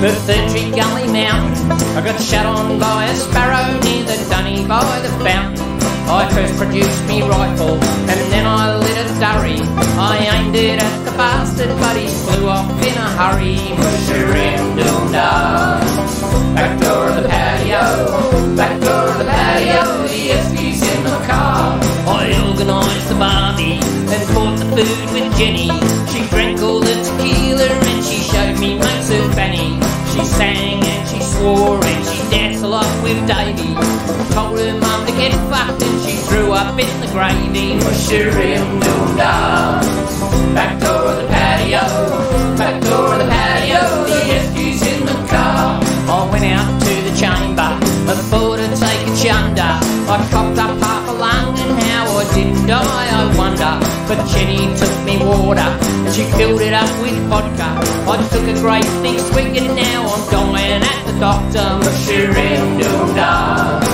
the third gully mountain. I got shot on by a sparrow near the dunny by the fountain. I first produced me rifle and then I lit a durry. I aimed it at the bastard, but he flew off in a hurry. Musherim doom da. Food with Jenny. She drank all the tequila and she showed me mates of Fanny. She sang and she swore and she danced a lot with Davy. Told her mum to get fucked and she threw up in the gravy. Musherim doom da. Back door of the patio, back door of the patio. The esky's in the car. I went out to the chamber, I thought to take a chunder. I cocked up half a lung and I I wonder. But Jenny took me water and she filled it up with vodka. I took a great big swig and now I'm dying at the doctor. Musherim doom da. Back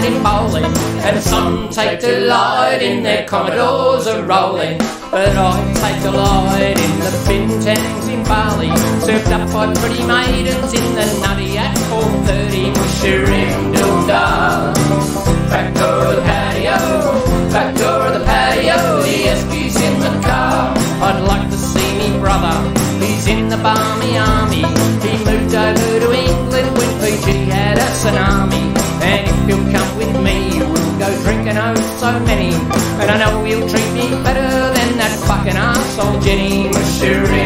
in bowling, and some take delight in their commodores a rolling. But I take delight in the bintangs in Bali, served up by pretty maidens in the nutty at 4.30. Musherim doom da. Back door of the patio, back door of the patio. The Esky's in the car. I'd like to see me brother. He's in the Barmy Army. He moved over to England when PG had a tsunami. And if you'll And I know he'll treat me better than that fucking arsehole Jenny Musherim